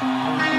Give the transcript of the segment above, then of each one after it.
And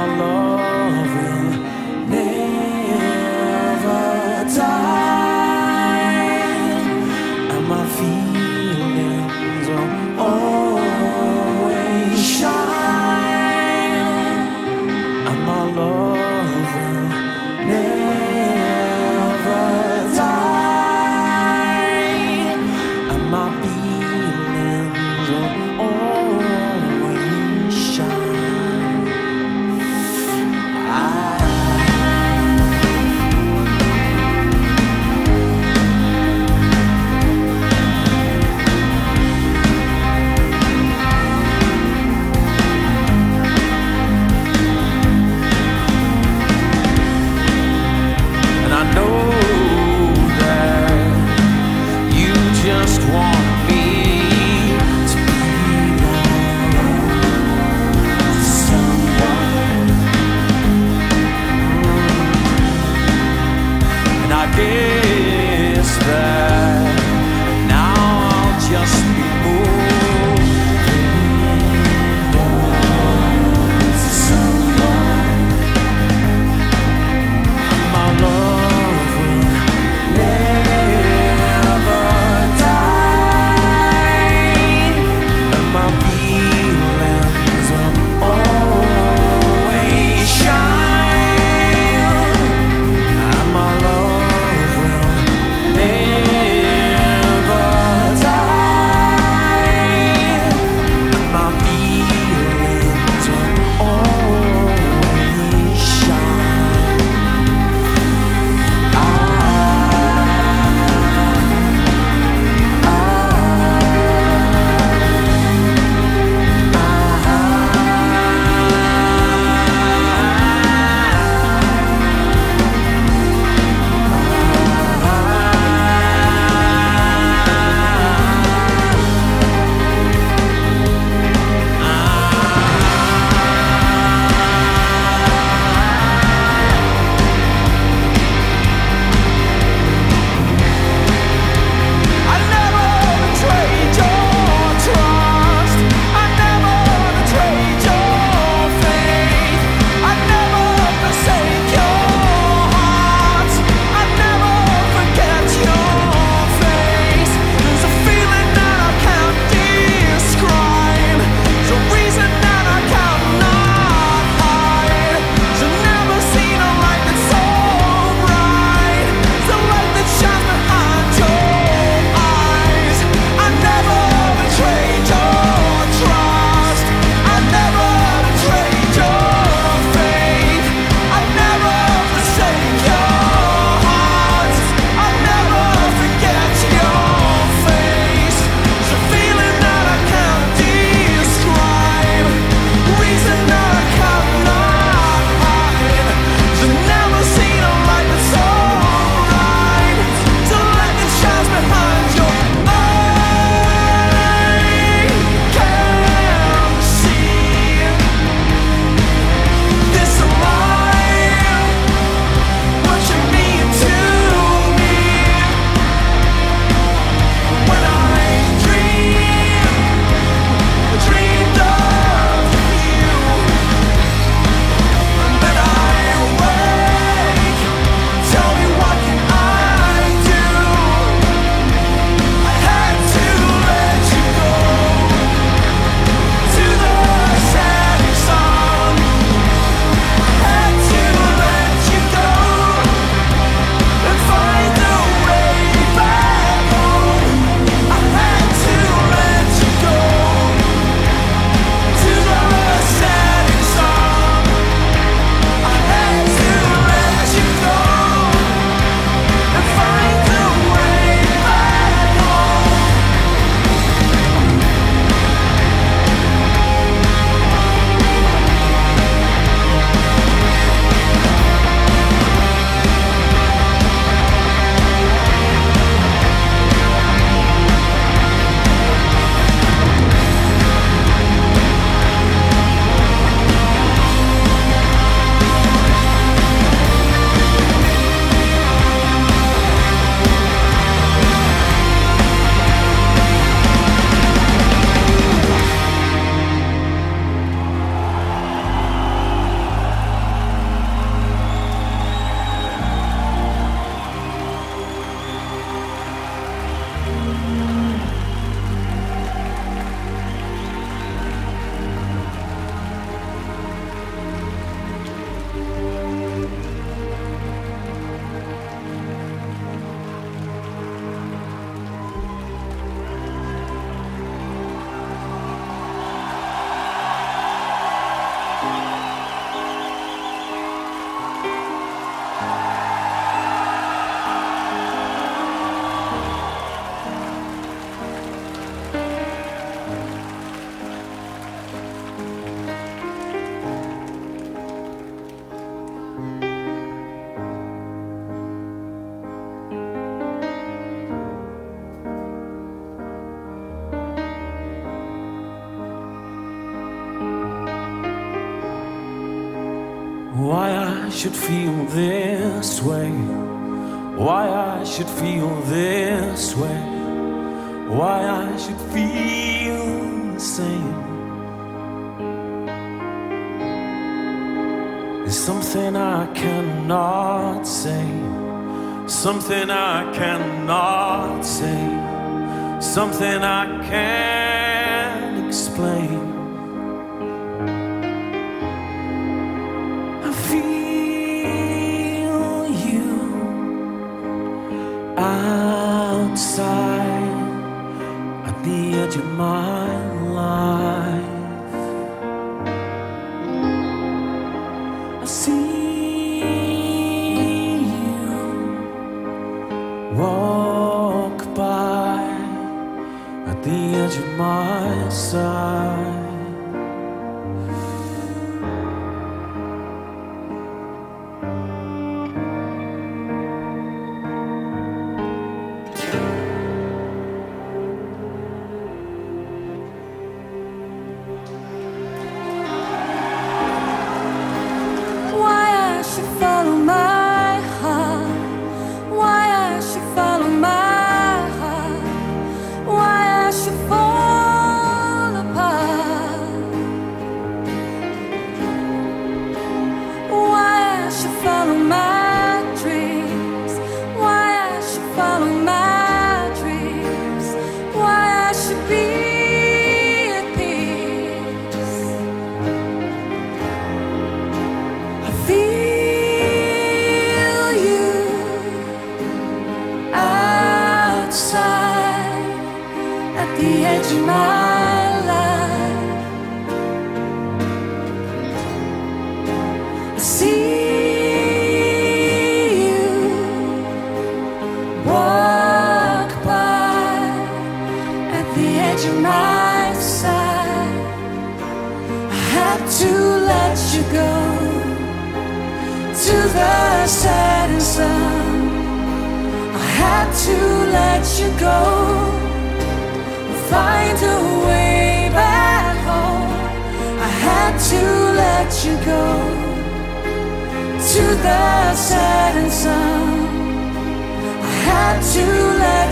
And why I should feel this way, why I should feel this way, why I should feel the same. There's something I cannot say, something I cannot say, something I can't outside at the edge of my life. I see you walk by at the edge of my side. The edge of my life. I see you walk by at the edge of my side. I had to let you go to the setting sun. I had to let you go, find a way back home. I had to let you go to the setting sun. I had to let